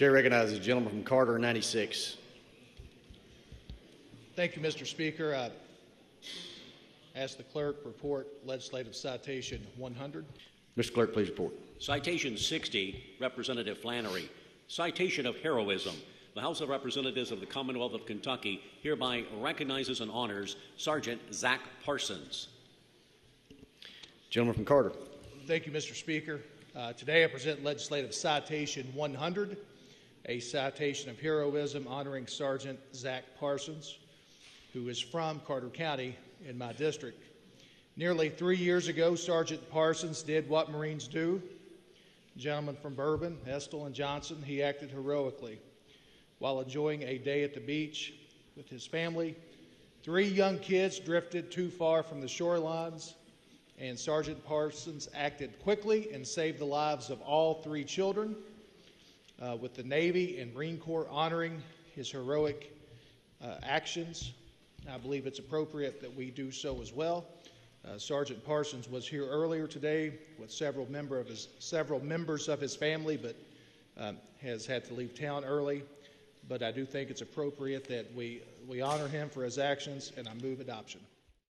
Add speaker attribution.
Speaker 1: Chair recognizes the gentleman from Carter, 96.
Speaker 2: Thank you, Mr. Speaker. I ask the clerk report legislative citation 100.
Speaker 1: Mr. Clerk, please report.
Speaker 3: Citation 60, Representative Flannery. Citation of heroism. The House of Representatives of the Commonwealth of Kentucky hereby recognizes and honors Sergeant Zach Parsons.
Speaker 1: Gentleman from Carter.
Speaker 2: Thank you, Mr. Speaker. Uh, today I present legislative citation 100, a citation of heroism honoring Sergeant Zach Parsons, who is from Carter County in my district. Nearly three years ago, Sergeant Parsons did what Marines do. Gentleman from Bourbon, Estill, and Johnson, he acted heroically. While enjoying a day at the beach with his family, three young kids drifted too far from the shorelines and Sergeant Parsons acted quickly and saved the lives of all three children, uh, with the Navy and Marine Corps honoring his heroic uh, actions. I believe it's appropriate that we do so as well. Uh, Sergeant Parsons was here earlier today with several member of his several members of his family, but um, has had to leave town early. But I do think it's appropriate that we we honor him for his actions, and I move adoption.